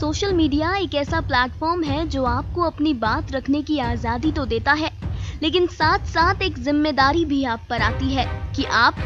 Social media एक ऐसा platform है जो आपको अपनी बात रखने की आज़ादी तो देता है। लेकिन साथ साथ एक ज़िम्मेदारी भी आप पर आती है कि आप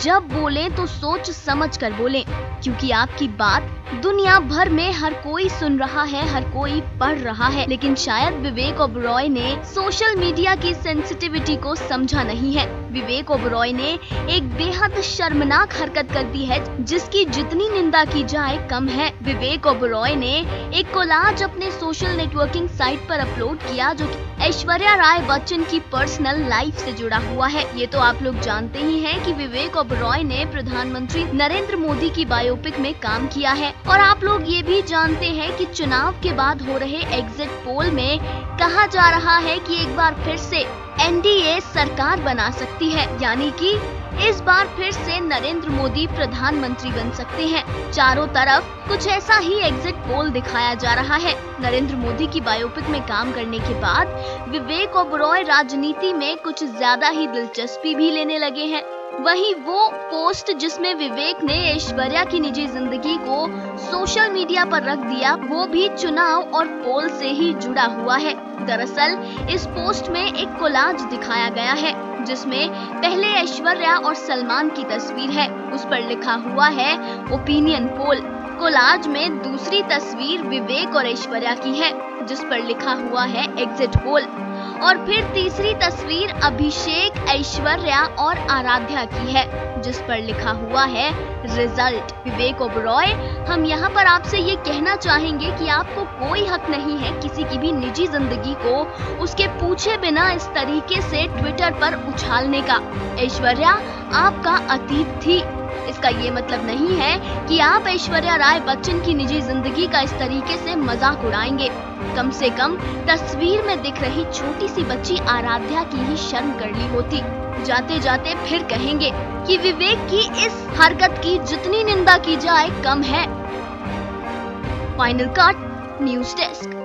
जब बोलें तो सोच समझ कर बोलें, क्योंकि आपकी बात दुनिया भर में हर कोई सुन रहा है, हर कोई पढ़ रहा है। लेकिन शायद विवेक ओबरॉय ने सोशल मीडिया की सेंसिटिविटी को समझा नहीं है। विवेक ओबरॉय ने एक बेहद शर्मनाक हरकत कर दी है, जिसकी जितनी निंदा की जाए कम है। विवेक ओबरॉय ने एक कोलाज अपने सोशल नेटवर्किंग साइट पर अपलोड किया, जो ऐश्वर्या राय बच्चन की पर्सनल लाइफ से जुड़ा हुआ है। ये तो आप लोग जानते ही हैं कि विवेक ओबरॉय ने प्रधानमंत्री नरेंद्र मोदी की बायोपिक में काम किया है। और आप लोग ये भी जानते हैं कि चुनाव के बाद हो रहे एग्जिट पोल में कहा जा रहा है कि एक बार फिर से एनडीए सरकार बना सकती है। यानी कि इस बार फिर से नरेंद्र मोदी प्रधानमंत्री बन सकते हैं। चारों तरफ़ कुछ ऐसा ही एग्जिट पोल दिखाया जा रहा है। नरेंद्र मोदी की बायोपिक में काम करने के बाद विवेक ओबरॉय राजनीति में कुछ ज़्यादा ही दिलचस्पी भी लेने लगे हैं। वही वो पोस्ट जिसमें विवेक ने ऐश्वर्या की निजी ज़िंदगी को सोशल मीडिया पर रख दिया, वो भी चुनाव और पोल से ही जुड़ा हुआ है। दरअसल, इस पोस्ट में एक कोलाज दिखाया गया है। जिसमें पहले ऐश्वर्या और सलमान की तस्वीर है। उस पर लिखा हुआ है, ओपिनियन पोल कोलाज में दूसरी तस्वीर विवेक और ऐश्वर्या की है, जिस पर लिखा हुआ है, एग्जिट पोल और फिर तीसरी तस्वीर अभिषेक, ऐश्वर्या और आराध्या की है, जिस पर लिखा हुआ है, रिज़ल्ट. विवेक ओबरॉय, हम यहाँ पर आपसे ये कहना चाहेंगे कि आपको कोई हक नहीं है किसी की भी निजी ज़िंदगी को उसके पूछे बिना इस तरीके से ट्विटर पर उछालने का। ऐश्वर्या, आपका अतीत थी। इसका ये मतलब नहीं है कि आप ऐश्वर्या राय बच्चन की निजी ज़िंदगी का इस तरीके से मज़ाक उड़ाएँगे। कम से कम तस्वीर में दिख रही छोटी सी बच्ची आराध्या की ही शर्म कर ली होती। जाते जाते फिर कहेंगे कि विवेक की इस हरकत की जितनी निंदा की जाए कम है। Final cut news desk